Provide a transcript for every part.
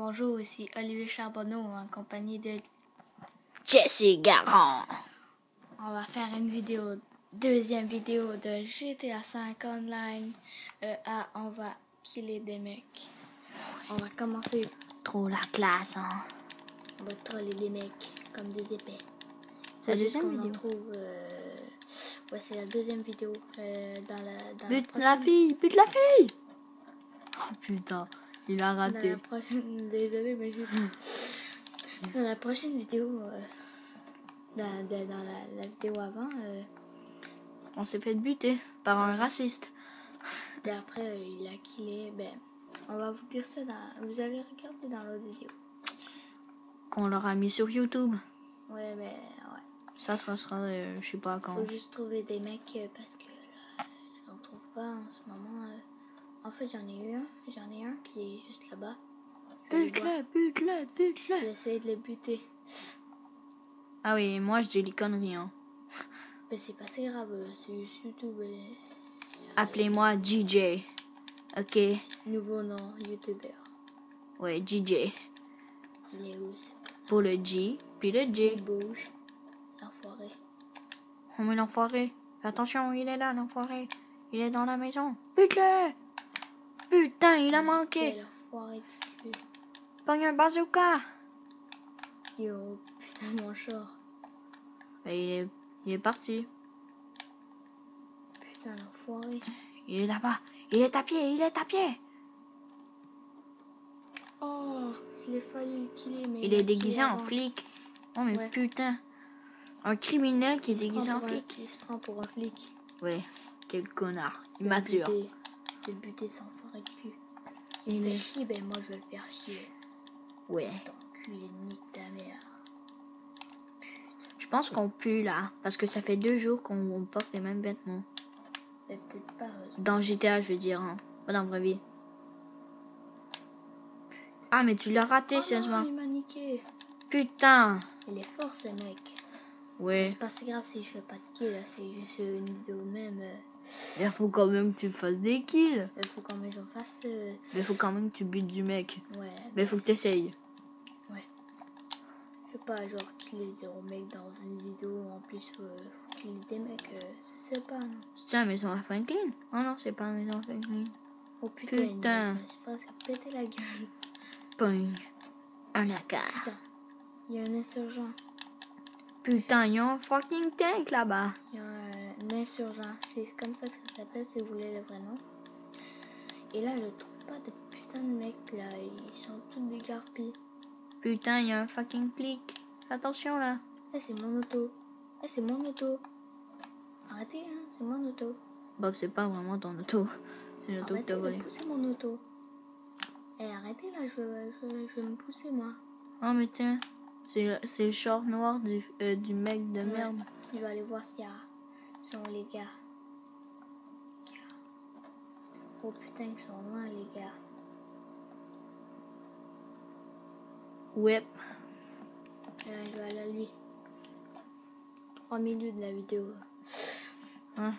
Bonjour, ici Olivier Charbonneau en compagnie de Jesse Garand. On va faire une vidéo, deuxième vidéo de GTA 5 Online. Euh, ah, on va killer des mecs. On va commencer. Trop la classe, hein. On va troller des mecs comme des épais. C'est la deuxième vidéo. trouve. euh, Ouais, c'est la deuxième vidéo euh, dans la. Dans Bute la la fille, bute la fille. Oh putain, il a Dans raté. la prochaine. Désolé, mais j'ai. Dans la prochaine vidéo. euh, Dans, dans- dans la, la vidéo avant. euh, On s'est fait buter par un raciste. Et après, euh, il a killé. Ben, on va vous dire ça dans. Vous allez regarder dans l'autre vidéo. Qu'on leur a mis sur YouTube. Ouais, mais ouais. Ça, ça sera, je sais pas quand. Faut juste trouver des mecs parce que là, j'en trouve pas en ce moment. En fait, j'en ai eu un. J'en ai un qui est juste là-bas. Bute-le, bute-le, Je vais bute-le. essayer de le buter. Ah oui, moi je dis les conneries, hein. Mais c'est pas si grave. C'est juste YouTube. Appelez-moi DJ. Ok, Nouveau nom, YouTuber. ouais, DJ. Il est où Pour le G, puis le J. Il bouge. L'enfoiré. Oh mais l'enfoiré. Attention, il est là, l'enfoiré. Il est dans la maison. Bute-le. Putain, il a manqué. Quel. Pogne un bazooka. Yo, putain, mon char. Et il est, il est parti. Putain, l'enfoiré. Il est là-bas. Il est à pied, il est à pied. Oh, je l'ai fallu le killer, mais Il est déguisé en flic. Oh mais Ouais. putain. Un criminel qui est déguisé en un- flic. Il se prend pour un flic. Ouais, quel connard. Immature. vais le buter sans de cul. Il Il me fait est- chier, ben moi je vais le faire chier. Ouais. Nique ta mère. Je pense qu'on pue là. Parce que ça fait deux jours qu'on porte les mêmes vêtements. Mais peut-être pas. euh, Dans GTA, je veux dire. Hein. Pas dans la vraie vie. Ah, mais tu l'as raté, Oh non, sérieusement. il m'a niqué. Putain. Il est fort ce mec. Ouais. C'est pas si grave si je fais pas de kill, là, c'est juste une vidéo même. Il faut quand même que tu fasses des kills. Il faut quand même que j'en fasse. euh, Mais faut quand même que tu butes du mec. Ouais, Mais faut que tu essayes. je sais pas, genre killer zéro mec dans une vidéo. En plus, euh, faut killer des mecs, euh, c'est pas, non? C'est maison à Franklin Oh non, c'est pas la maison à Franklin. Oh putain, Putain. je presque pété la gueule. Poing. Un AK. Putain, il y a un insurgent. Putain, il y a un fucking tank là-bas. Il y a un insurgent. C'est comme ça que ça s'appelle si vous voulez le vrai nom. Et là, je trouve pas de putain de mecs là. Ils sont tous dégarpis. Putain, il y a un fucking flic. Attention là. Eh, c'est mon auto. Eh, c'est mon auto. Arrêtez, hein, c'est mon auto. Bob, c'est pas vraiment ton auto. C'est l'auto que t'as volé. pousser mon auto. Eh, arrêtez là, je, je, je vais me pousser moi. Oh, mais tiens. C'est c'est le short noir du, euh, du mec de merde. Je vais aller voir s'il y a. sont les gars. Oh putain, ils sont loin les gars. Ouais. Je vais aller à lui. 3 minutes de la vidéo. Hein.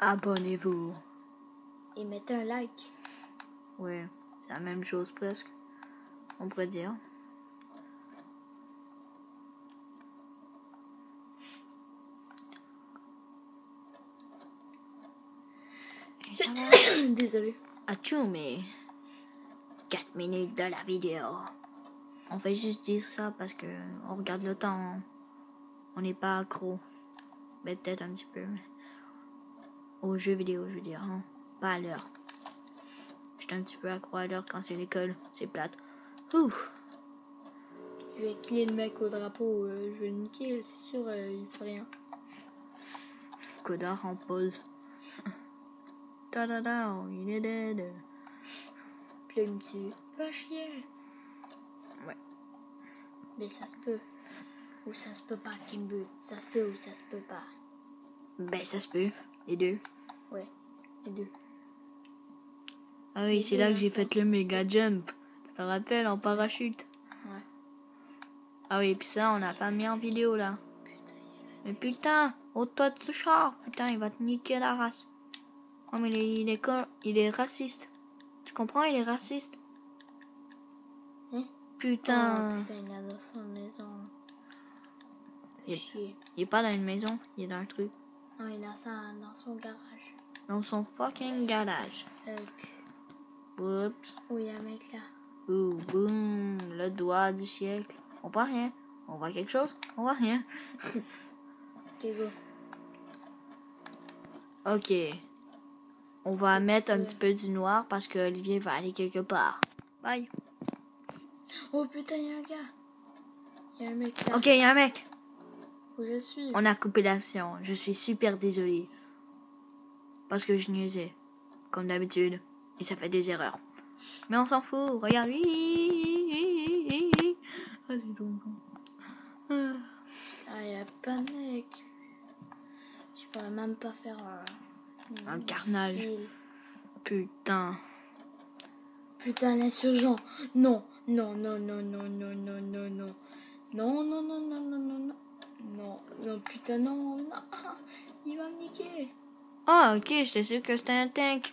Abonnez-vous. Et mettez un like. Ouais, c'est la même chose presque. On pourrait dire. Et ça va. Désolé. Achou, mais 4 minutes de la vidéo? On fait juste dire ça parce que on regarde le temps. On n'est pas accro. Mais peut-être un petit peu. Aux jeux vidéo, je veux dire. hein. Pas à l'heure. J'étais un petit peu accro à l'heure quand c'est l'école. C'est plate. Ouh. Je vais killer le mec au drapeau. euh, je vais le niquer, c'est sûr, euh, il fait rien. Codard en pause. Ta-da-da, il est dead. Puis là, il me tue. Va chier. Ouais. Mais ça se peut. Ou ça se peut pas qu'il me bute. Ça se peut ou ça se peut pas. Ben, ça se peut. Les deux. Ouais, les deux. Ah oui, c'est là que j'ai fait le méga jump. Tu te rappelles, en parachute Ouais. Ah oui, puis ça, on n'a pas mis en vidéo là. Mais putain, au toi de ce char, putain, il va te niquer la race. Oh, mais il est, il est, il est raciste. Tu comprends, il est raciste. Hein? Putain. Oh, putain, il est dans son maison. Il- chier. Il est pas dans une maison, il est dans un truc. Non, il est dans, sa- dans son garage. Dans son fucking garage. Euh, Oups. où il y a un mec là. Ouh, boum. Le doigt du siècle. On voit rien. On voit quelque chose? On voit rien. Ok, go. Ok. On va mettre un petit peu du noir parce que Olivier va aller quelque part. Bye. Oh putain, il y a un gars. Il y a un mec là. Ok, il y a un mec. Où je suis. On a coupé l'action. Je suis super désolé. Parce que je niaisais. Comme d'habitude. Et ça fait des erreurs. Mais on s'en fout. Regarde. Ah, c'est trop. Ah. Ah, il y a pas de mec. Je pourrais même pas faire. Un carnage. Putain. Putain, l'insurgent. Non, non, non, non, non, non, non, non, non. Non, non, non, non, non, non, non. Non, non, putain, non, non. Il va me niquer. Ah, ok. J'étais sûr que c'était un tank.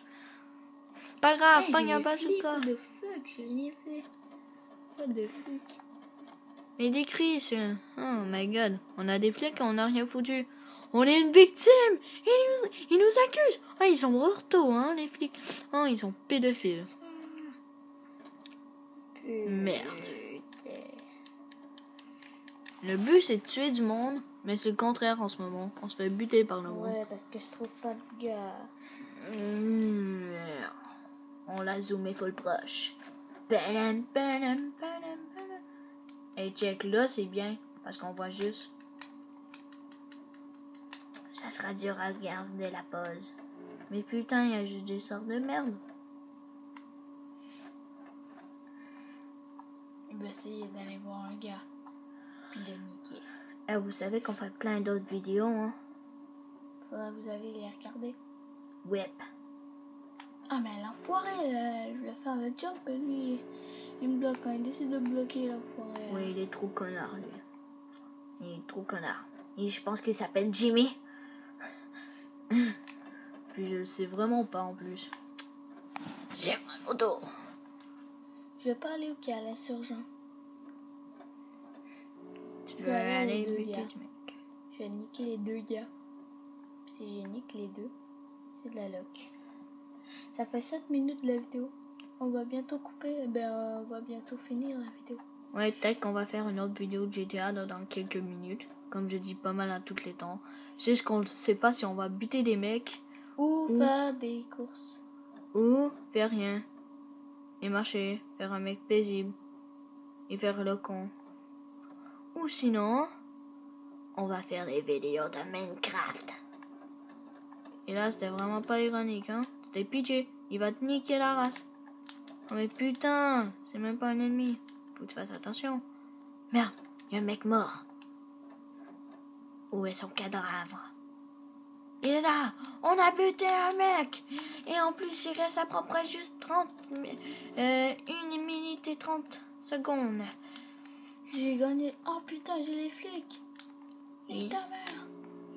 Pas grave. Hey, pas les bazooka. flics, What the fuck, j'ai rien fait. What the fuck. Mais des cris. Oh my god. On a des flics et on n'a rien foutu. On est une victime. Ils nous, ils nous accusent. Ah, ils sont brutaux, hein, les flics. Oh, ils sont pédophiles. Merde. Le but, c'est de tuer du monde, mais c'est le contraire en ce moment. On se fait buter par le monde. Ouais, parce que je trouve pas de gars. Mmh. On l'a zoomé full proche. Et check là, c'est bien, parce qu'on voit juste. Ça sera dur à regarder la pause. Mais putain, il y a juste des sortes de merde. Il va essayer d'aller voir un gars. Puis le niquer. Eh, vous savez qu'on fait plein d'autres vidéos, hein? Faudra vous allez les regarder. Whip. Ah, mais l'enfoiré, là, je voulais faire le jump et lui, il me bloque quand il décide de me bloquer, l'enfoiré. Oui, il est trop connard, lui. Il est trop connard. Et je pense qu'il s'appelle Jimmy. Puis je le sais vraiment pas en plus. J'ai mal au dos. Je vais pas aller où il y a l'insurgent. Tu peux aller aller buter gars. mec. Je vais niquer les deux gars. Puis si j'ai nique les deux, c'est de la loc. Ça fait 7 minutes de la vidéo. On va bientôt couper, eh ben on va bientôt finir la vidéo. Ouais, peut-être qu'on va faire une autre vidéo de GTA dans dans quelques minutes. Comme je dis pas mal à tous les temps. C'est juste qu'on ne sait pas si on va buter des mecs Ou Ou- faire des courses. ou faire rien. Et marcher, faire un mec paisible. Et faire le con. Ou sinon, on va faire des vidéos de Minecraft. Et là, c'était vraiment pas ironique, hein. C'était PJ. Il va te niquer la race. Oh, mais putain, c'est même pas un ennemi. Faut que tu fasses attention. Merde, il y a un mec mort. Où est son cadavre? Il est là. On a buté un mec. Et en plus, il reste à peu près juste 30... mi- Euh, une minute et 30 secondes. J'ai gagné. Oh putain, j'ai les flics. Et ta mère.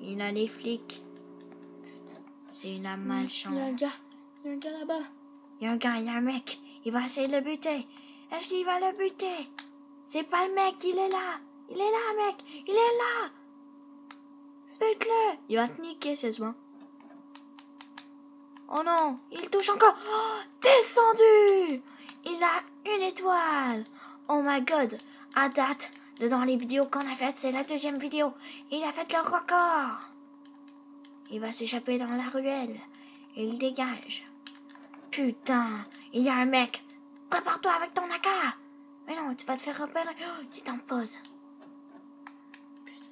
Il a les flics. C'est la malchance. Il y a un gars. Il y a un gars là-bas. Il y a un gars, il y a un mec. Il va essayer de le buter. Est-ce qu'il va le buter? C'est pas le mec, il est là. Il est là, mec. Il est là. Il va te niquer, souvent. Oh non, il touche encore. Oh, descendu. Il a une étoile. Oh my god. À date, dans les vidéos qu'on a faites, c'est la deuxième vidéo. Il a fait le record. Il va s'échapper dans la ruelle. Il dégage. Putain, il y a un mec. Prépare-toi avec ton AK. Mais non, tu vas te faire repérer. Oh, il est en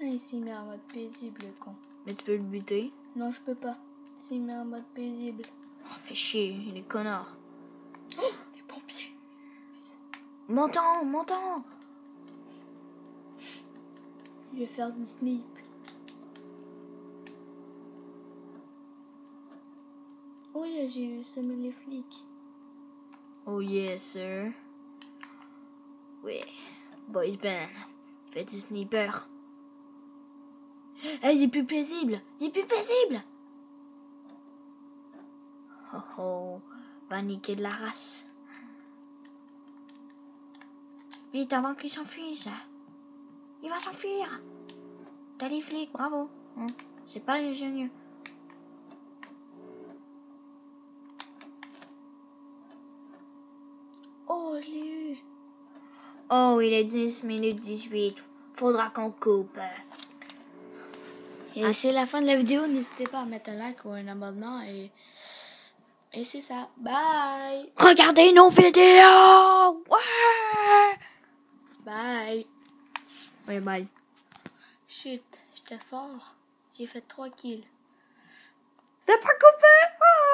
il s'y met en mode paisible, le con. Mais tu peux le buter. Non, je peux pas. Il s'y met en mode paisible. Oh, fais chier, il est connard. Des pompiers. Montant, montant. Je vais faire du sneak. Oh là, j'ai vu semer les flics. Oh yes, sir. Oui, boys band. Fais du sniper. Hey, il est plus paisible. Il est plus paisible. Oh oh, va niquer de la race. Vite avant qu'il s'enfuisse. Il va s'enfuir. T'as les flics, bravo. C'est pas ingénieux. Oh, je l'ai eu. Oh, il est 10 minutes 18. Faudra qu'on coupe. Et c'est la fin de la vidéo. N'hésitez pas à mettre un like ou un abonnement. Et, et c'est ça. Bye. Regardez nos vidéos! Ouais! Bye. Oui, bye. Chut, j'étais fort. J'ai fait 3 kills. C'est pas coupé! Ah!